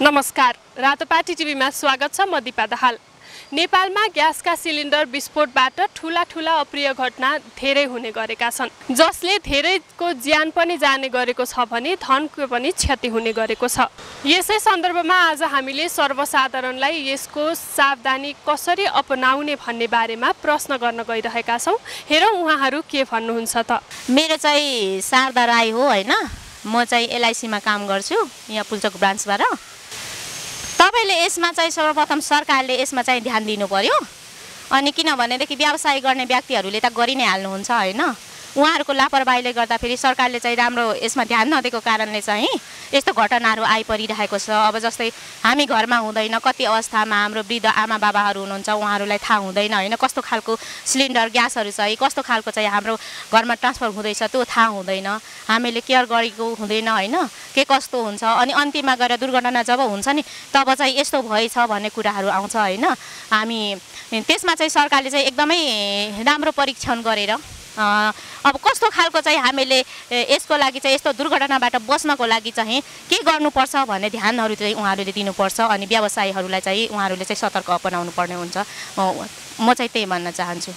नमस्कार रातोपाटी टिभीमा स्वागत छ म दिपा दाहाल। नेपालमा ग्यासका सिलिन्डर विस्फोटबाट ठुला ठुला अप्रिय घटना धेरै हुने गरेका छन्। जसले धेरैको ज्यान पनि जाने गरेको छ भने धनको पनि क्षति हुने गरेको छ। यसै सन्दर्भमा आज हामीले सर्वसाधारणलाई यसको सावधानी कसरी अपनाउने भन्ने बारेमा प्रश्न गर्न गइरहेका छौँ। हेरौँ उहाँहरू के भन्नुहुन्छ त? मेरो चाहिँ शारदा राई हो होइन? म चाहिँ एलआइसीमा काम गर्छु यहाँ पुल्चोक ब्रान्चबाट। तपाईँले यसमा चाहिँ सर्वप्रथम सरकारले यसमा चाहिँ ध्यान दिनु पर्यो। अनि किनभनेदेखि व्यवसाय गर्ने व्यक्तिहरूले त गरि नै हाल्नुहुन्छ होइन? उहाँहरूको लापरवाहीले गर्दाखेरि सरकारले चाहिँ राम्रो यसमा ध्यान नदिएको कारणले चाहिँ यस्तो घटनाहरू आइपरिरहेको छ। अब जस्तै हामी घरमा हुँदैन कति अवस्थामा हाम्रो वृद्ध आमा बाबाहरू हुनुहुन्छ उहाँहरूलाई थाहा हुँदैन होइन? कस्तो खालको सिलिन्डर ग्यासहरू चाहिँ कस्तो खालको चाहिँ हाम्रो घरमा ट्रान्सफर हुँदैछ त्यो थाहा हुँदैन। हामीले केयर गरेको हुँदैन होइन? के कस्तो हुन्छ? अनि अन्तिममा गएर दुर्घटना जब हुन्छ नि तब चाहिँ यस्तो भएछ भन्ने कुराहरू आउँछ होइन? हामी त्यसमा चाहिँ सरकारले चाहिँ एकदमै राम्रो परीक्षण गरेर अब कस्तो खालको चाहिँ हामीले यसको लागि चाहिँ यस्तो दुर्घटनाबाट बच्नको लागि चाहिँ के गर्नुपर्छ भन्ने ध्यानहरू चाहिँ उहाँहरूले दिनुपर्छ अनि व्यवसायीहरूलाई चाहिँ उहाँहरूले चाहिँ सतर्क अपनाउनु पर्ने हुन्छ। म म चाहिँ त्यही भन्न चाहन्छु।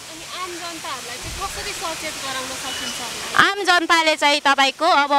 आम जनताले चाहिँ तपाईँको अब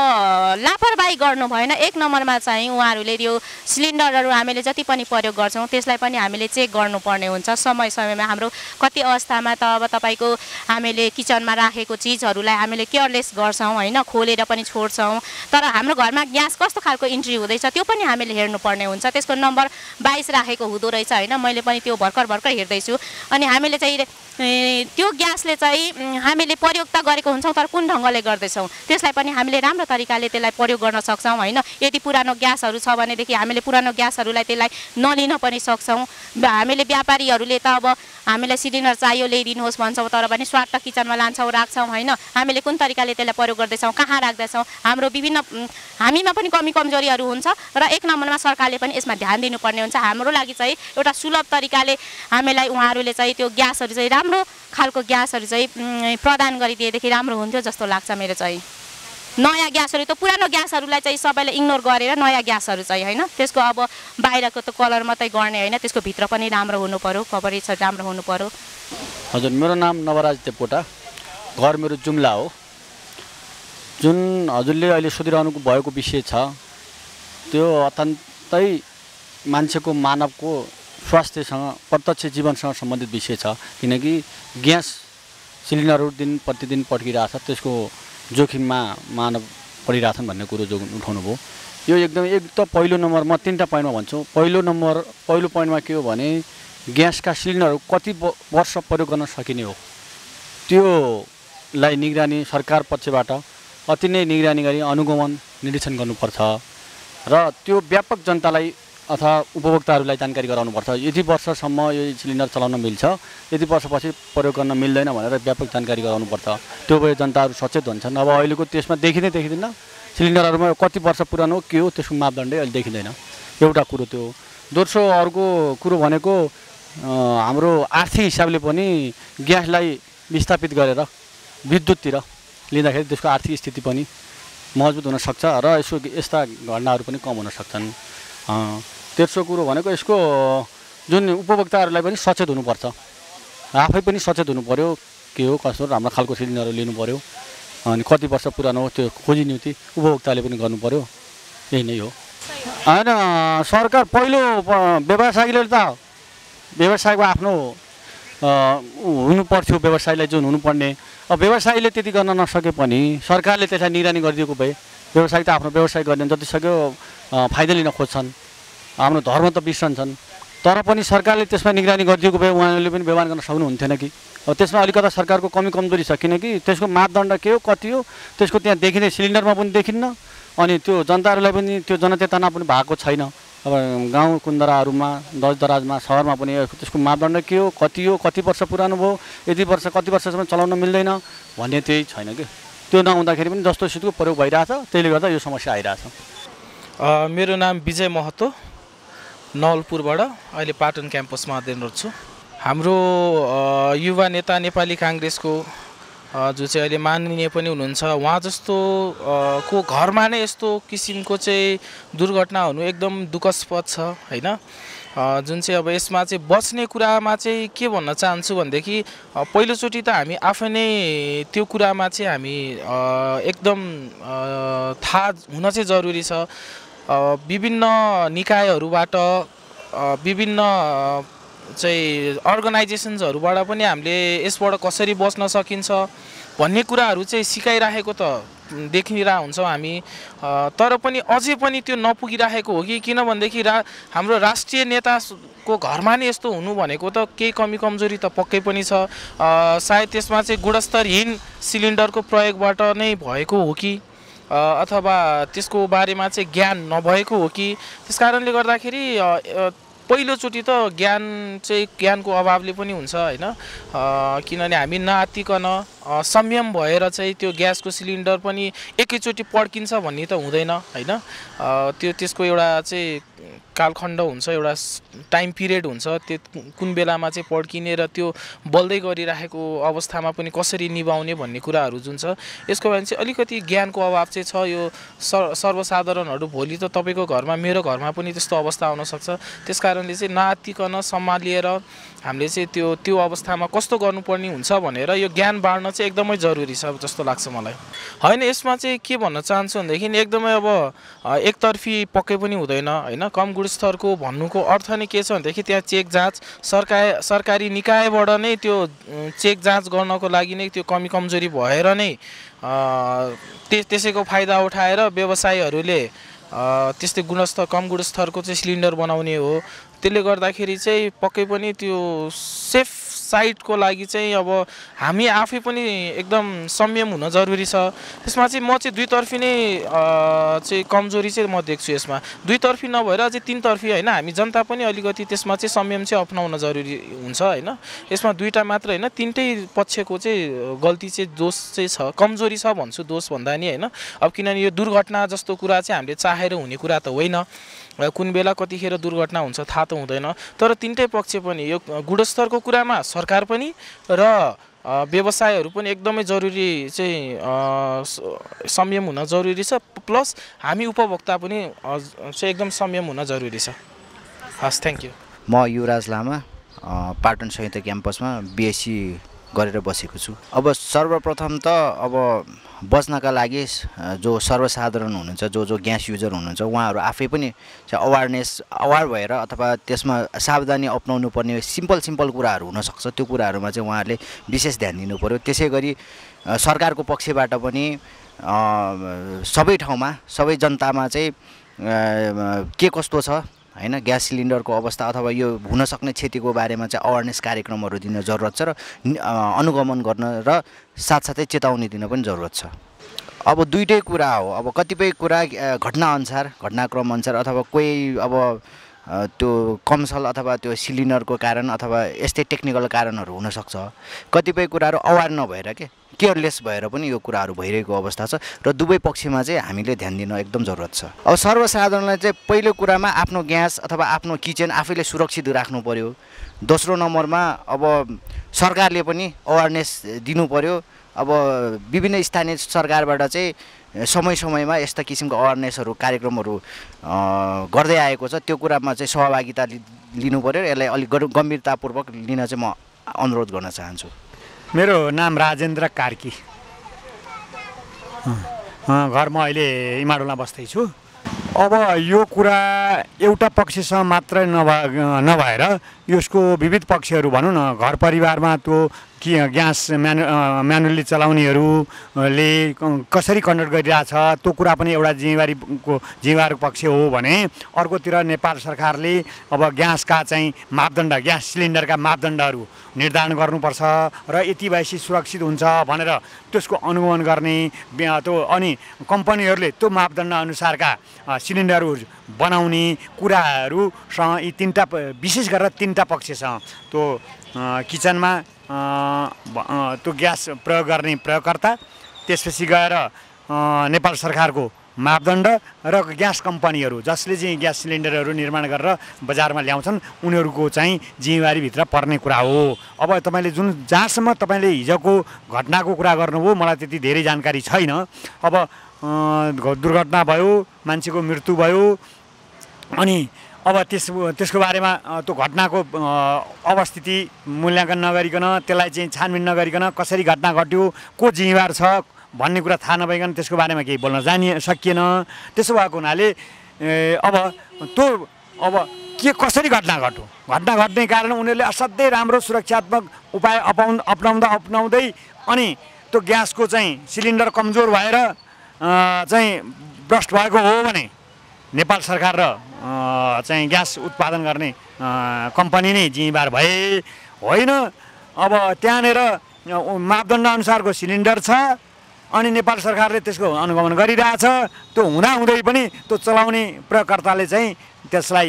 लापरवाही गर्नु भएन। एक नम्बरमा चाहिँ उहाँहरूले त्यो सिलिन्डरहरू हामीले जति पनि प्रयोग गर्छौँ त्यसलाई पनि हामीले चेक गर्नुपर्ने हुन्छ। समय समयमा हाम्रो कति अवस्थामा त अब तपाईँको हामीले किचनमा राखेको चिजहरूलाई हामीले केयरलेस गर्छौँ होइन? खोलेर पनि छोड्छौँ। तर हाम्रो घरमा ग्यास कस्तो खालको इन्ट्री हुँदैछ त्यो पनि हामीले हेर्नुपर्ने हुन्छ। त्यसको नम्बर बाइस राखेको हुँदो रहेछ होइन? मैले पनि त्यो भर्खर भर्खर हेर्दैछु। अनि हामीले चाहिँ त्यो ग्यासले चाहिँ हामीले प्रयोग त गरेको हुन्छौँ तर कुन ढङ्गले गर्दैछौँ? त्यसलाई पनि हामीले राम्रो तरिकाले त्यसलाई प्रयोग गर्न सक्छौँ होइन? यदि पुरानो ग्यासहरू छ भनेदेखि हामीले पुरानो ग्यासहरूलाई त्यसलाई नलिन पनि सक्छौँ। हामीले व्यापारीहरूले त अब हामीलाई सिलिन्डर चाहियो ल्याइदिनुहोस् भन्छौँ तर पनि स्वाट किचनमा लान्छौँ राख्छौँ होइन? हामीले कुन तरिकाले त्यसलाई प्रयोग गर्दैछौँ कहाँ राख्दैछौँ? हाम्रो विभिन्न हामीमा पनि कमी कमजोरीहरू हुन्छ र एक नम्बरमा सरकारले पनि यसमा ध्यान दिनुपर्ने हुन्छ। हाम्रो लागि चाहिँ एउटा सुलभ तरिकाले हामीलाई उहाँहरूले चाहिँ त्यो ग्यासहरू चाहिँ राम्रो खालको ग्यासहरू चाहिँ उम्, प्रदान गरिदिएदेखि राम्रो हुन्थ्यो जस्तो लाग्छ मेरो चाहिँ। नयाँ ग्यासहरू त पुरानो ग्यासहरूलाई चाहिँ सबैले इग्नोर गरेर नयाँ ग्यासहरू चाहिँ होइन? त्यसको अब बाहिरको त कलर मात्रै गर्ने होइन त्यसको भित्र पनि राम्रो हुनु पऱ्यो कभरेज राम्रो हुनु पऱ्यो हजुर मेरो नाम नवराज देवकोटा घर मेरो जुम्ला हो। जुन हजुरले अहिले सोधिरहनु भएको विषय छ त्यो अत्यन्तै मान्छेको मानवको स्वास्थ्यसँग प्रत्यक्ष जीवनसँग सम्बन्धित विषय छ। किनकि ग्यास सिलिन्डरहरू दिन प्रतिदिन पड्किरहेछ त्यसको जोखिममा मानव परिरहेछन् भन्ने कुरो जो उठाउनु भयो। यो एकदम एक त पहिलो नम्बर म तिनवटा पोइन्टमा भन्छु। पहिलो नम्बर पहिलो पोइन्टमा के हो भने ग्यासका सिलिन्डरहरू कति वर्ष प्रयोग गर्न सकिने हो? त्योलाई निगरानी सरकार पक्षबाट अति नै निगरानी गरी अनुगमन निरीक्षण गर्नुपर्छ। र त्यो व्यापक जनतालाई अथवा उपभोक्ताहरूलाई जानकारी गराउनुपर्छ। यति वर्षसम्म यो सिलिन्डर चलाउन मिल्छ यति वर्षपछि प्रयोग गर्न मिल्दैन भनेर व्यापक जानकारी गराउनुपर्छ। त्यो भए जनताहरू सचेत हुन्छन्। अब अहिलेको त्यसमा देखिँदै देखिँदैन। सिलिन्डरहरूमा कति वर्ष पुरानो के हो त्यसको मापदण्डै अहिले देखिँदैन। एउटा कुरो त्यो। दोस्रो अर्को कुरो भनेको हाम्रो आर्थिक हिसाबले पनि ग्यासलाई विस्थापित गरेर विद्युततिर लिँदाखेरि त्यसको आर्थिक स्थिति पनि मजबुत हुनसक्छ र यसो यस्ता घटनाहरू पनि कम हुन सक्छन्। तेस्रो कुरो भनेको यसको जुन उपभोक्ताहरूलाई पनि सचेत हुनुपर्छ। आफै पनि सचेत हुनु पऱ्यो के हो कसो राम्रो खालको सिलिन्डरहरू लिनु पऱ्यो अनि कति वर्ष पुरानो हो त्यो खोजी निम्ति उपभोक्ताले पनि गर्नु पऱ्यो यही नै हो। होइन सरकार पहिलो व्यवसायीले त व्यवसायको आफ्नो हुनु पर्थ्यो व्यवसायलाई जुन हुनुपर्ने। अब व्यवसायीले त्यति गर्न नसके पनि सरकारले त्यसलाई निगरानी गरिदिएको भए व्यवसाय त आफ्नो व्यवसाय गर्ने जति सक्यो अ, फाइदा लिन खोज्छन्। आफ्नो धर्म त बिर्सन्छन् तर पनि सरकारले त्यसमा निगरानी गरिदिएको भए उहाँहरूले पनि व्यवहार गर्न सक्नुहुन्थेन कि? अब त्यसमा अलिकता सरकारको कमी कमजोरी छ किनकि त्यसको मापदण्ड के हो? कति हो? त्यसको त्यहाँ देखिने सिलिन्डरमा पनि देखिन्न। अनि त्यो जनताहरूलाई पनि त्यो जनचेतना पनि भएको छैन। अब गाउँ कुन्दराहरूमा दराजमा सहरमा पनि त्यसको मापदण्ड के हो? कति हो? कति वर्ष पुरानो भयो? यति वर्ष कति वर्षसम्म चलाउन मिल्दैन भन्ने त्यही छैन कि? त्यो नहुँदाखेरि पनि जस्तो सुतको प्रयोग भइरहेछ। त्यसले गर्दा यो समस्या आइरहेछ। मेरो नाम विजय महतो। नवलपुरबाट अहिले पाटन क्याम्पसमा अध्ययनरत छु हाम्रो युवा नेता नेपाली काङ्ग्रेसको जो चाहिँ अहिले माननीय पनि हुनुहुन्छ उहाँ जस्तो को घरमा नै यस्तो किसिमको चाहिँ दुर्घटना हुनु एकदम दुःखस्पद छ होइन? जुन चाहिँ अब यसमा चाहिँ बच्ने कुरामा चाहिँ के भन्न चाहन्छु भनेदेखि पहिलोचोटि त हामी आफै नै त्यो कुरामा चाहिँ हामी एकदम थाहा हुन चाहिँ जरुरी छ। विभिन्न निकायहरूबाट विभिन्न चाहिँ अर्गनाइजेसन्सहरूबाट पनि हामीले यसबाट कसरी बच्न सकिन्छ भन्ने कुराहरू चाहिँ सिकाइराखेको त देखिरह हुन्छौँ हामी तर पनि अझै पनि त्यो नपुगिराखेको हो कि किनभनेदेखि रा हाम्रो राष्ट्रिय नेताको घरमा नै यस्तो हुनु भनेको त केही कमी कमजोरी त पक्कै पनि छ। सायद त्यसमा चाहिँ गुणस्तरहीन सिलिन्डरको प्रयोगबाट नै भएको हो कि? अथवा त्यसको बारेमा चाहिँ ज्ञान नभएको हो कि त्यस कारणले गर्दाखेरि पहिलोचोटि त ज्ञान चाहिँ ज्ञानको अभावले पनि हुन्छ होइन? किनभने हामी नआत्तिकन अ, संयम भएर चाहिँ त्यो ग्यासको सिलिन्डर पनि एकैचोटि पड्किन्छ भन्ने त हुँदैन होइन? त्यो त्यसको एउटा चाहिँ कालखण्ड हुन्छ एउटा टाइम पिरियड हुन्छ त्यो कुन बेलामा चाहिँ पड्किने र त्यो बल्दै गरिराखेको अवस्थामा पनि कसरी निभाउने भन्ने कुराहरू जुन छ यसको बारेमा चाहिँ अलिकति ज्ञानको अभाव चाहिँ छ। यो सर् सर्वसाधारणहरू भोलि त तपाईँको घरमा मेरो घरमा पनि त्यस्तो अवस्था आउनसक्छ त्यस कारणले चाहिँ नआत्तिकन सम्हालिएर हामीले चाहिँ त्यो त्यो अवस्थामा कस्तो गर्नुपर्ने हुन्छ भनेर यो ज्ञान बाँड्न चाहिँ एकदमै जरुरी छ जस्तो लाग्छ मलाई। होइन यसमा चाहिँ के भन्न चाहन्छु भनेदेखि एकदमै अब एकतर्फी पक्कै पनि हुँदैन होइन? कम गुणस्तरको भन्नुको अर्थ नै के छ भनेदेखि त्यहाँ चेक जाँच सरकार सरकारी निकायबाट नै त्यो चेक जाँच गर्नको लागि नै त्यो कमी कमजोरी भएर नै अ, त्य त्यसैको फाइदा उठाएर व्यवसायीहरूले त्यस्तै गुणस्तर कम गुणस्तरको चाहिँ सिलिन्डर बनाउने हो। त्यसले गर्दाखेरि चाहिँ पक्कै पनि त्यो सेफ साइडको लागि चाहिँ अब हामी आफै पनि एकदम संयम हुन जरुरी छ। त्यसमा चाहिँ म चाहिँ दुईतर्फी नै चाहिँ कमजोरी चाहिँ म देख्छु यसमा। दुईतर्फी नभएर अझै तिनतर्फी होइन हामी जनता पनि अलिकति त्यसमा चाहिँ संयम चाहिँ अप्नाउन जरुरी हुन्छ होइन। यसमा दुईवटा मात्र होइन तिनटै पक्षको चाहिँ गल्ती चाहिँ दोष चाहिँ छ कमजोरी छ भन्छु दोष भन्दा नि होइन। अब किनभने यो दुर्घटना जस्तो कुरा चाहिँ हामीले चाहेर हुने कुरा त होइन। कुन बेला कतिखेर दुर्घटना हुन्छ थाहा त हुँदैन। तर तिनटै पक्ष पनि यो गुणस्तरको कुरामा सरकार पनि र व्यवसायहरू पनि एकदमै जरुरी चाहिँ संयम हुन जरुरी छ। प्लस हामी उपभोक्ता पनि चाहिँ एकदम संयम हुन जरुरी छ। हस् थ्याङ्क यू म युवराज लामा पाटन संयुक्त क्याम्पसमा बिएससी गरेर बसेको छु। अब सर्वप्रथम त अब बच्नका लागि जो सर्वसाधारण हुनुहुन्छ जो जो ग्यास युजर हुनुहुन्छ उहाँहरू आफै पनि अवेरनेस अवेर भएर अथवा त्यसमा सावधानी अप्नाउनु पर्ने सिम्पल सिम्पल कुराहरू हुनसक्छ। त्यो कुराहरूमा चाहिँ उहाँहरूले विशेष ध्यान दिनु पऱ्यो त्यसै गरी सरकारको पक्षबाट पनि सबै ठाउँमा सबै जनतामा चाहिँ के कस्तो छ होइन? ग्यास सिलिन्डरको अवस्था अथवा यो हुनसक्ने क्षतिको बारेमा चाहिँ अवेरनेस कार्यक्रमहरू दिन जरुरत छ र अनुगमन गर्न र साथसाथै चेतावनी दिन पनि जरुरत छ। अब दुइटै कुरा हो। अब कतिपय कुरा घटनाअनुसार घटनाक्रम अनुसार अथवा कोही अब त्यो कमसल अथवा त्यो सिलिन्डरको कारण अथवा यस्तै टेक्निकल कारणहरू हुनसक्छ। कतिपय कुराहरू अवार नभएर के? केयरलेस भएर पनि यो कुराहरू भइरहेको अवस्था छ र दुवै पक्षमा चाहिँ हामीले ध्यान दिन एकदम जरुरत छ। अब सर्वसाधारणलाई चाहिँ पहिलो कुरामा आफ्नो ग्यास अथवा आफ्नो किचन आफैले सुरक्षित राख्नु पर्यो। दोस्रो नम्बरमा अब सरकारले पनि अवेरनेस दिनु पर्यो। अब विभिन्न स्थानीय सरकारबाट चाहिँ समय समयमा यस्ता किसिमको अवेरनेसहरू कार्यक्रमहरू अ, गर्दै आएको छ। त्यो कुरामा चाहिँ सहभागिता लिनु पऱ्यो र यसलाई अलिक गम्भीरतापूर्वक लिन चाहिँ म अनुरोध गर्न चाहन्छु। मेरो नाम राजेन्द्र कार्की। अँ, घरमा अहिले इमाडोलमा बस्दैछु। अब यो कुरा एउटा पक्षसँग मात्रै नभए नभएर यसको विविध पक्षहरू भनौँ न घर परिवारमा त्यो कि ग्यास म्यानु म्यानुअली चलाउनेहरूले कसरी कन्डक्ट गरिरहेछ त्यो कुरा पनि एउटा जिम्मेवारीको जिम्मेवारको पक्ष हो भने अर्कोतिर नेपाल सरकारले अब ग्यासका चाहिँ मापदण्ड ग्यास सिलिन्डरका मापदण्डहरू निर्धारण गर्नुपर्छ र यति भएपछि सुरक्षित हुन्छ भनेर त्यसको अनुगमन गर्ने त्यो अनि कम्पनीहरूले त्यो मापदण्ड अनुसारका सिलिन्डरहरू बनाउने कुराहरूसँग यी तिनवटा विशेष गरेर तिनवटा पक्षसँग त्यो किचनमा त्यो ग्यास प्रयोग गर्ने प्रयोगकर्ता त्यसपछि गएर नेपाल सरकारको मापदण्ड र ग्यास कम्पनीहरू जसले चाहिँ ग्यास सिलिन्डरहरू निर्माण गरेर बजारमा ल्याउँछन् उनीहरूको चाहिँ जिम्मेवारीभित्र पर्ने कुरा हो। अब तपाईँले जुन जहाँसम्म तपाईँले हिजोको घटनाको कुरा गर्नुभयो मलाई त्यति धेरै जानकारी छैन। अब दुर्घटना भयो मान्छेको मृत्यु भयो अनि अब त्यस त्यसको बारेमा त्यो घटनाको अवस्थिति मूल्याङ्कन नगरिकन त्यसलाई चाहिँ छानबिन नगरिकन कसरी घटना घट्यो को जिम्मेवार छ भन्ने कुरा थाहा नभइकन त्यसको बारेमा केही बोल्न जानि सकिएन। त्यसो भएको हुनाले अब त्यो अब के कसरी घटना घट्यो? घटना घट्ने कारण उनीहरूले असाध्यै राम्रो सुरक्षात्मक उपाय अपाउ अप्नाउँदा अप्नाउँदै अनि त्यो ग्यासको चाहिँ सिलिन्डर कमजोर भएर चाहिँ ब्रस्ट भएको हो भने नेपाल सरकार र चाहिँ ग्यास उत्पादन गर्ने कम्पनी नै जिम्मेवार भए होइन। अब त्यहाँनिर अ, मापदण्ड अनुसारको सिलिन्डर छ अनि नेपाल सरकारले त्यसको अनुगमन गरिरहेछ त्यो हुँदाहुँदै पनि त्यो चलाउने प्रयोगकर्ताले चाहिँ त्यसलाई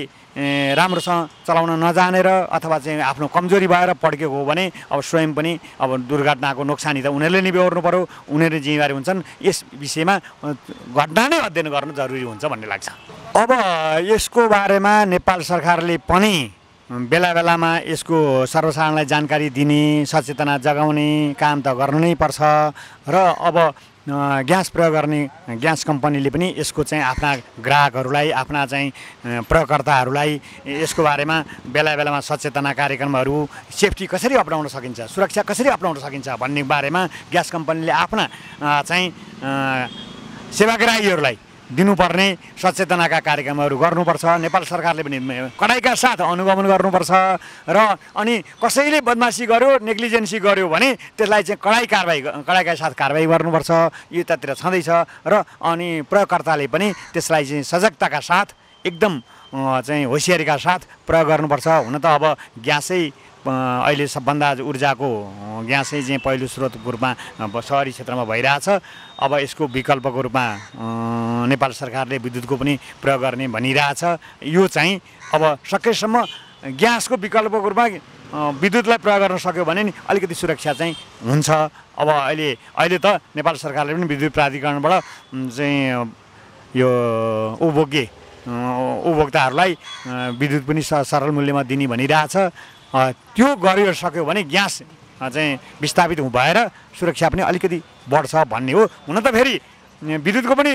राम्रोसँग चलाउन नजानेर अथवा चाहिँ आफ्नो कमजोरी भएर पड्केको हो भने अब स्वयं पनि अब दुर्घटनाको नोक्सानी त उनीहरूले नै बेहोर्नु पऱ्यो उनीहरूले जिम्मेवारी हुन्छन्। यस विषयमा घटना नै अध्ययन गर्नु जरुरी हुन्छ भन्ने लाग्छ। अब यसको बारेमा नेपाल सरकारले पनि बेला बेलामा यसको सर्वसाधारणलाई जानकारी दिने सचेतना जगाउने काम त गर्नु नै पर्छ। र अब ग्यास प्रयोग गर्ने ग्यास कम्पनीले पनि यसको चाहिँ आफ्ना ग्राहकहरूलाई आफ्ना चाहिँ प्रयोगकर्ताहरूलाई यसको बारेमा बेला बेलामा सचेतना कार्यक्रमहरू सेफ्टी कसरी अप्नाउन सकिन्छ सुरक्षा कसरी अप्नाउन सकिन्छ भन्ने बारेमा ग्यास कम्पनीले आफ्ना चाहिँ सेवाग्राहीहरूलाई दिनुपर्ने सचेतनाका कार्यक्रमहरू गर्नुपर्छ। नेपाल सरकारले पनि कडाइका साथ अनुगमन गर्नुपर्छ र अनि कसैले बदमासी गर्यो नेग्लिजेन्सी गर्यो भने त्यसलाई चाहिँ कडाइ कारवाही कडाइका साथ कारवाही गर्नुपर्छ। यो यतातिर छँदैछ र अनि प्रयोगकर्ताले पनि त्यसलाई चाहिँ सजगताका साथ एकदम चाहिँ होसियारीका साथ प्रयोग गर्नुपर्छ। हुन त अब ग्यासै अहिले सबभन्दा ऊर्जाको ग्यासै चाहिँ पहिलो स्रोतको रूपमा सहरी क्षेत्रमा भइरहेछ। अब यसको विकल्पको रूपमा नेपाल सरकारले विद्युतको पनि प्रयोग गर्ने भनिरहेछ। यो चाहिँ अब सकेसम्म ग्यासको विकल्पको रूपमा विद्युतलाई प्रयोग गर्न सक्यो भने नि अलिकति सुरक्षा चाहिँ हुन्छ। अब अहिले अहिले त नेपाल सरकारले पनि विद्युत प्राधिकरणबाट चाहिँ यो उपभोग्य उपभोक्ताहरूलाई विद्युत पनि सरल मूल्यमा दिने भनिरहेछ। त्यो गरियो सक्यो भने ग्यास चाहिँ विस्थापित भएर सुरक्षा पनि अलिकति बढ्छ भन्ने हो। हुन त फेरि विद्युतको पनि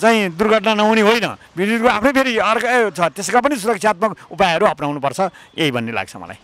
चाहिँ दुर्घटना नहुने होइन। विद्युतको आफ्नै फेरि अर्कै छ त्यसका पनि सुरक्षात्मक उपायहरू अप्नाउनुपर्छ यही भन्ने लाग्छ मलाई।